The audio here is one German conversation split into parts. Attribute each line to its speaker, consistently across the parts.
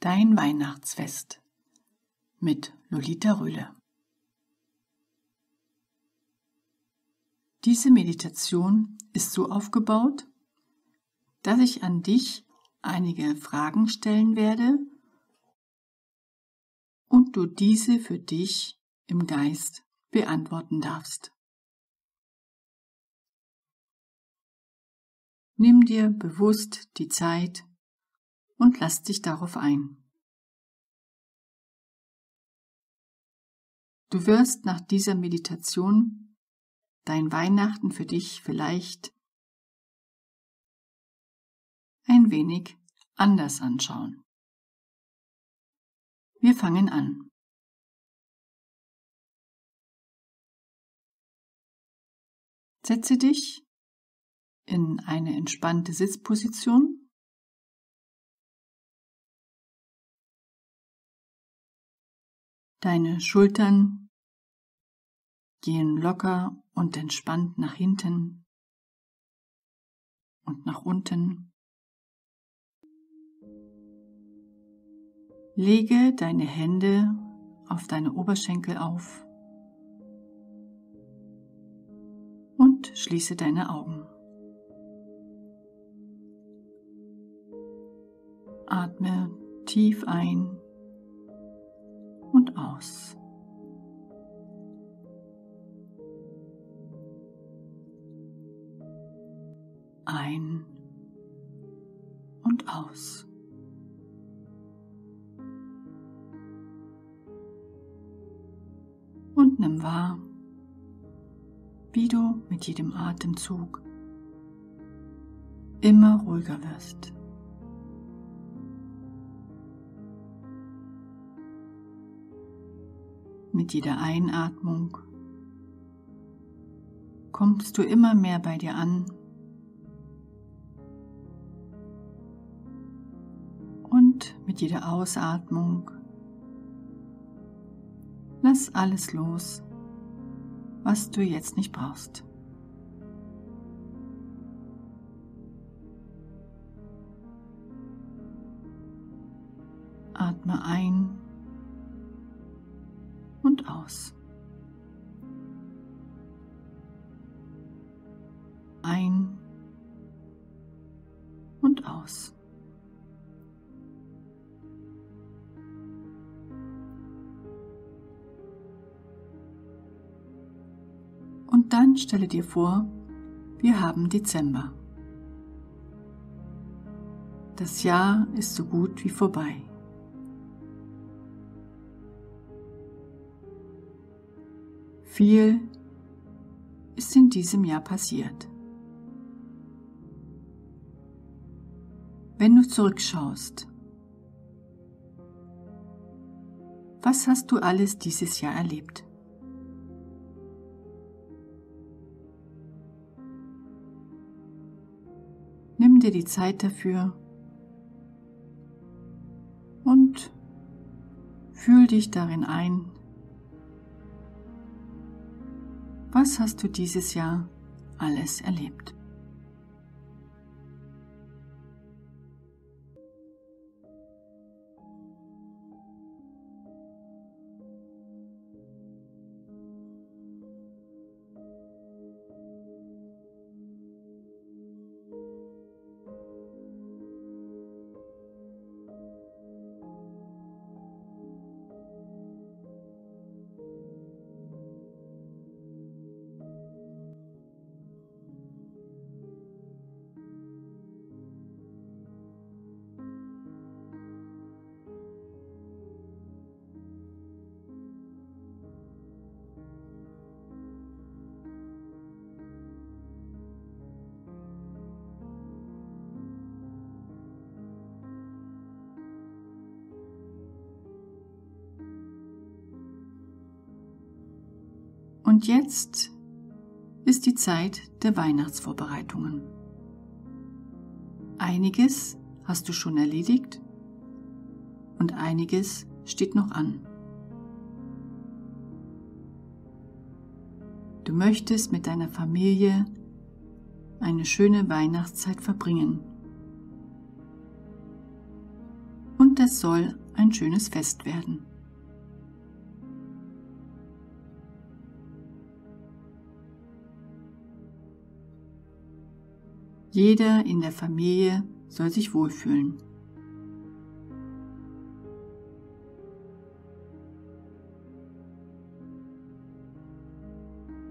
Speaker 1: Dein Weihnachtsfest mit Lolita Rühle. Diese Meditation ist so aufgebaut, dass ich an dich einige Fragen stellen werde und du diese für dich im Geist beantworten darfst. Nimm dir bewusst die Zeit und lass dich darauf ein. Du wirst nach dieser Meditation dein Weihnachten für dich vielleicht ein wenig anders anschauen. Wir fangen an. Setze dich in eine entspannte Sitzposition. Deine Schultern gehen locker und entspannt nach hinten und nach unten. Lege deine Hände auf deine Oberschenkel auf und schließe deine Augen. Atme tief ein und aus. Ein und aus. Und nimm wahr, wie du mit jedem Atemzug immer ruhiger wirst. Mit jeder Einatmung. Kommst du immer mehr bei dir an. Und mit jeder Ausatmung. Lass alles los, was du jetzt nicht brauchst. Atme ein aus. Ein und aus. Und dann stelle dir vor, wir haben Dezember. Das Jahr ist so gut wie vorbei. Viel ist in diesem Jahr passiert. Wenn du zurückschaust, was hast du alles dieses Jahr erlebt? Nimm dir die Zeit dafür und fühl dich darin ein, Was hast du dieses Jahr alles erlebt? Und jetzt ist die Zeit der Weihnachtsvorbereitungen. Einiges hast du schon erledigt und einiges steht noch an. Du möchtest mit deiner Familie eine schöne Weihnachtszeit verbringen. Und es soll ein schönes Fest werden. Jeder in der Familie soll sich wohlfühlen.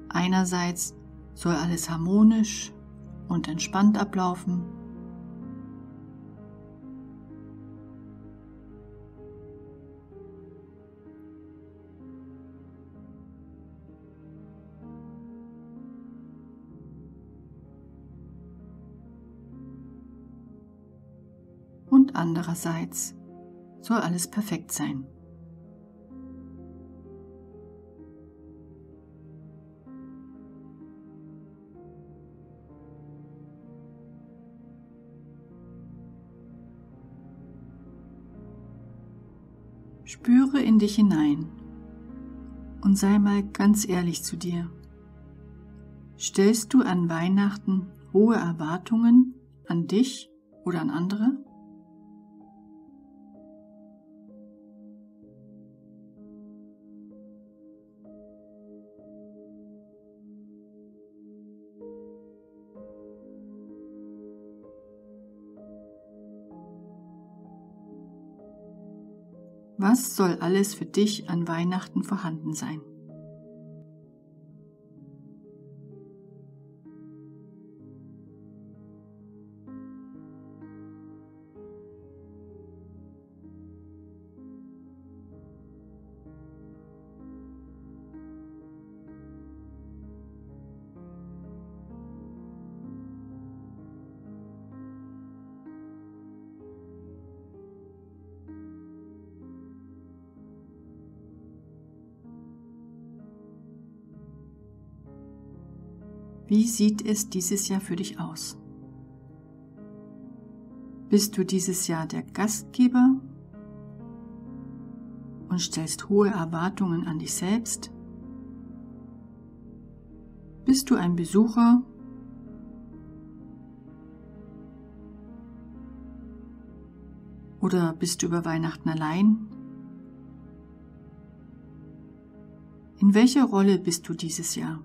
Speaker 1: Einerseits soll alles harmonisch und entspannt ablaufen. Andererseits soll alles perfekt sein. Spüre in dich hinein und sei mal ganz ehrlich zu dir. Stellst du an Weihnachten hohe Erwartungen an dich oder an andere? Was soll alles für dich an Weihnachten vorhanden sein? Wie sieht es dieses Jahr für dich aus? Bist du dieses Jahr der Gastgeber und stellst hohe Erwartungen an dich selbst? Bist du ein Besucher oder bist du über Weihnachten allein? In welcher Rolle bist du dieses Jahr?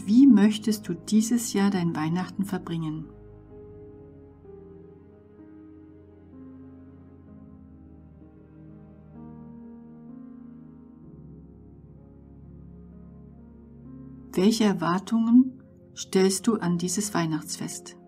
Speaker 1: Und wie möchtest du dieses Jahr dein Weihnachten verbringen? Welche Erwartungen stellst du an dieses Weihnachtsfest?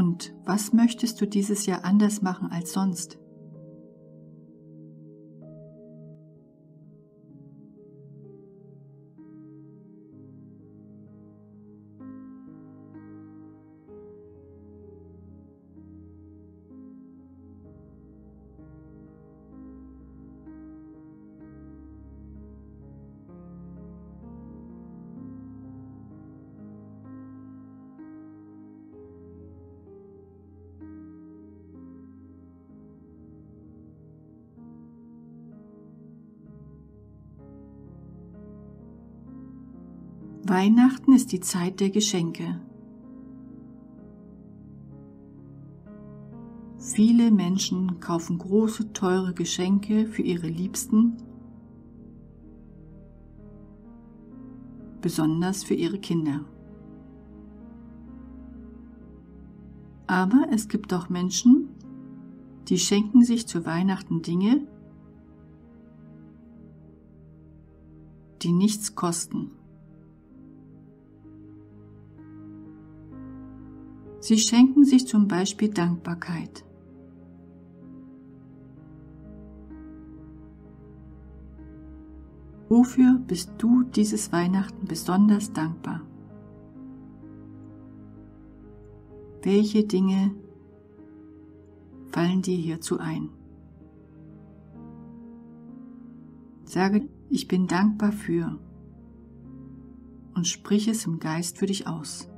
Speaker 1: Und was möchtest du dieses Jahr anders machen als sonst? Weihnachten ist die Zeit der Geschenke. Viele Menschen kaufen große, teure Geschenke für ihre Liebsten, besonders für ihre Kinder. Aber es gibt auch Menschen, die schenken sich zu Weihnachten Dinge, die nichts kosten. Sie schenken sich zum Beispiel Dankbarkeit. Wofür bist du dieses Weihnachten besonders dankbar? Welche Dinge fallen dir hierzu ein? Sage, ich bin dankbar für und sprich es im Geist für dich aus.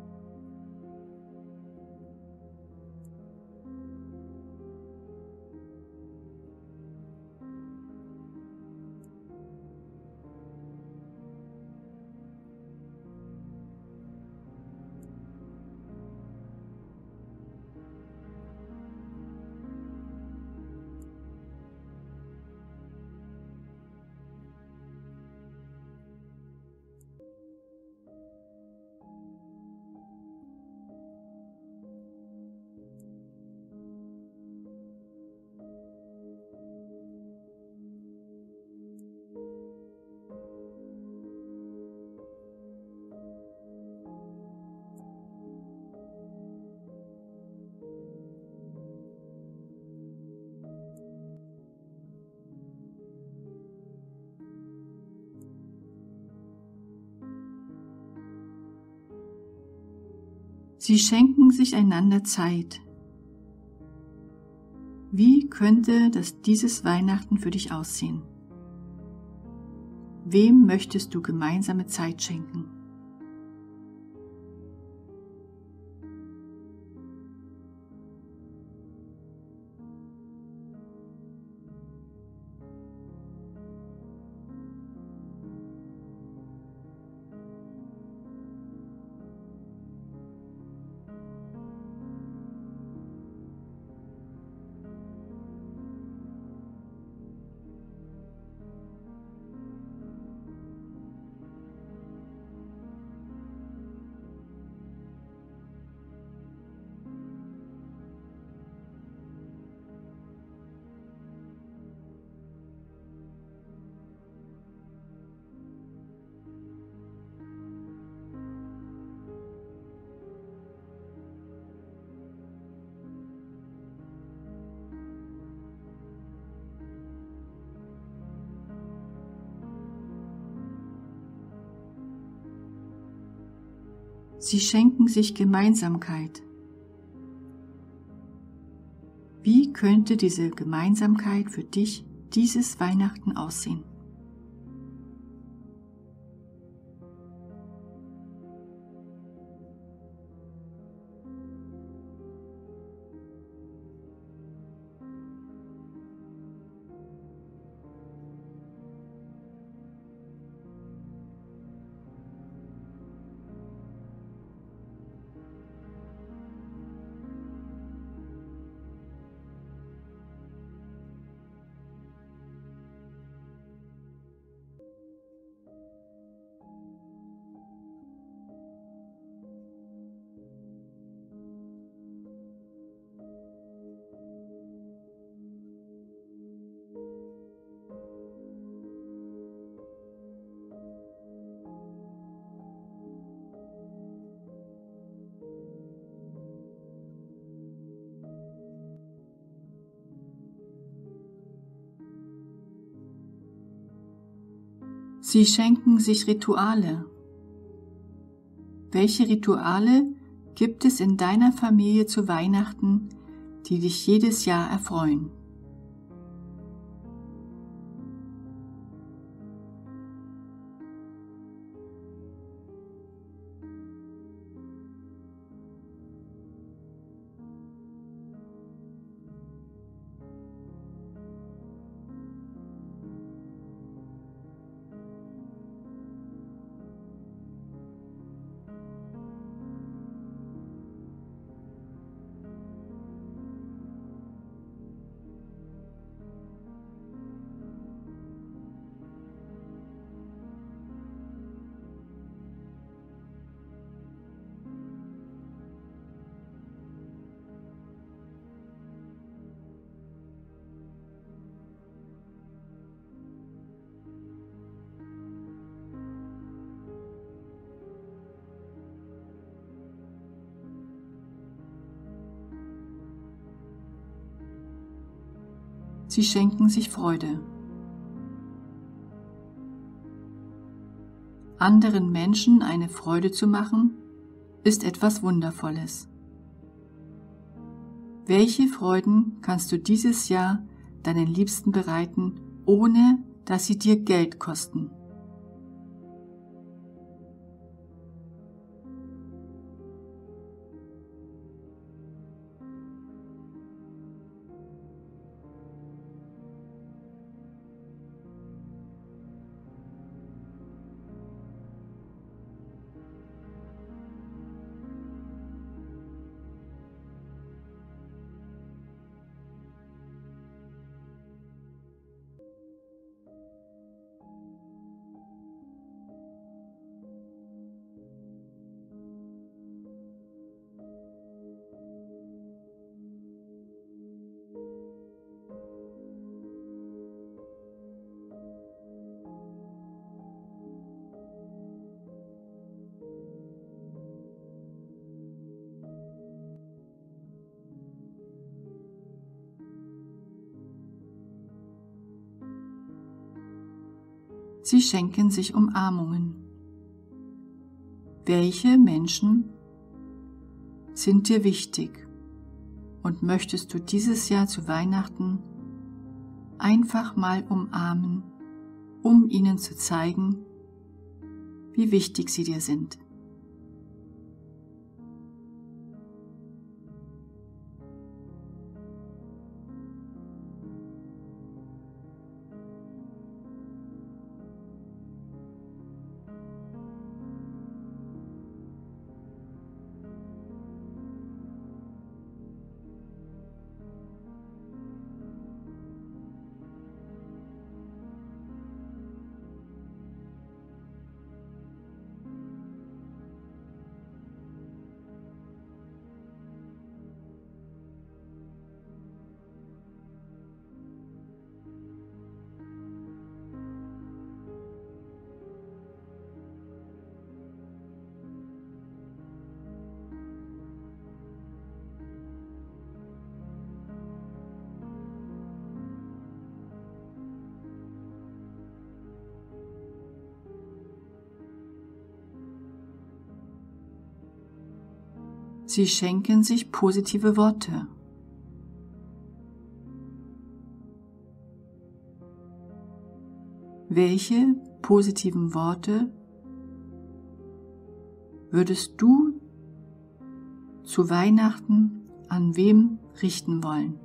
Speaker 1: Sie schenken sich einander Zeit. Wie könnte das dieses Weihnachten für dich aussehen? Wem möchtest du gemeinsame Zeit schenken? Sie schenken sich Gemeinsamkeit. Wie könnte diese Gemeinsamkeit für dich dieses Weihnachten aussehen? Sie schenken sich Rituale. Welche Rituale gibt es in deiner Familie zu Weihnachten, die dich jedes Jahr erfreuen? Sie schenken sich Freude. Anderen Menschen eine Freude zu machen, ist etwas Wundervolles. Welche Freuden kannst du dieses Jahr deinen Liebsten bereiten, ohne dass sie dir Geld kosten? Sie schenken sich Umarmungen. Welche Menschen sind dir wichtig und möchtest du dieses Jahr zu Weihnachten einfach mal umarmen, um ihnen zu zeigen, wie wichtig sie dir sind? Sie schenken sich positive Worte. Welche positiven Worte würdest du zu Weihnachten an wem richten wollen?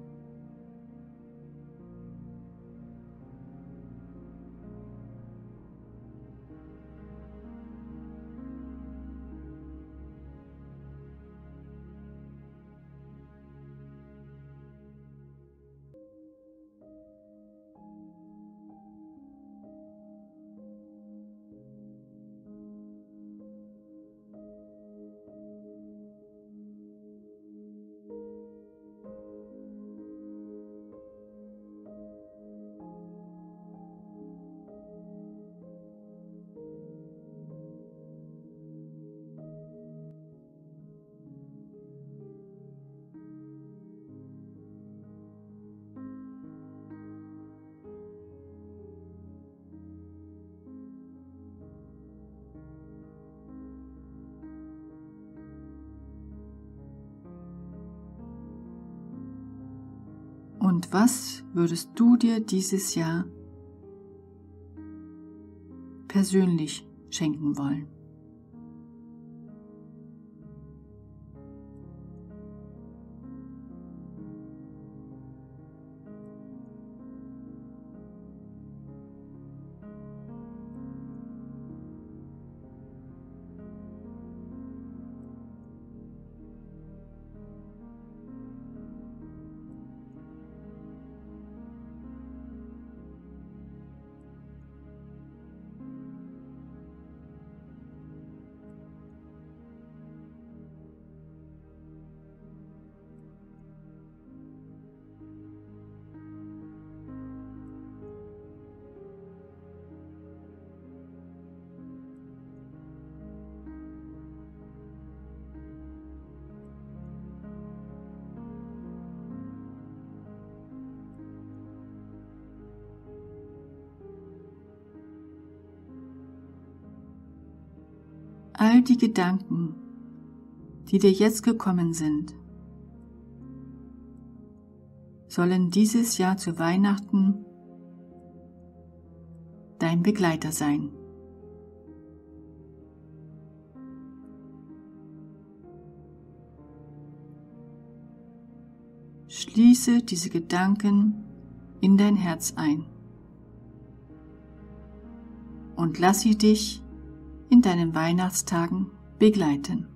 Speaker 1: Und was würdest du dir dieses Jahr persönlich schenken wollen? All die Gedanken, die dir jetzt gekommen sind, sollen dieses Jahr zu Weihnachten dein Begleiter sein. Schließe diese Gedanken in dein Herz ein und lass sie dich in deinen Weihnachtstagen begleiten.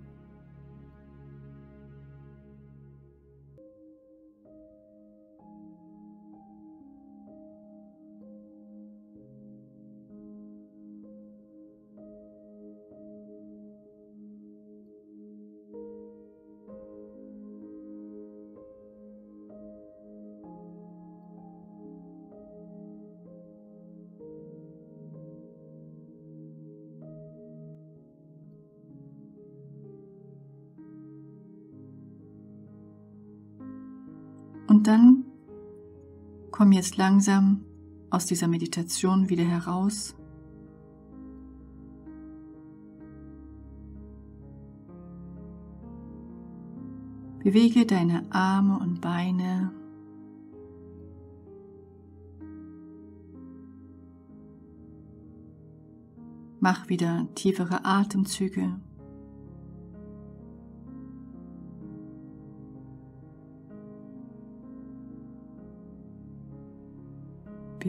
Speaker 1: Jetzt langsam aus dieser Meditation wieder heraus. Bewege deine Arme und Beine. Mach wieder tiefere Atemzüge.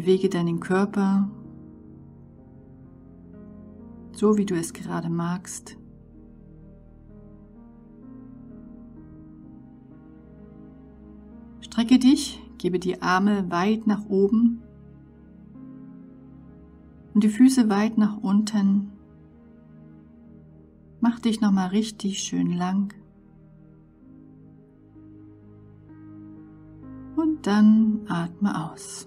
Speaker 1: Bewege deinen Körper so, wie du es gerade magst. Strecke dich, gebe die Arme weit nach oben und die Füße weit nach unten. Mach dich nochmal richtig schön lang. Und dann atme aus.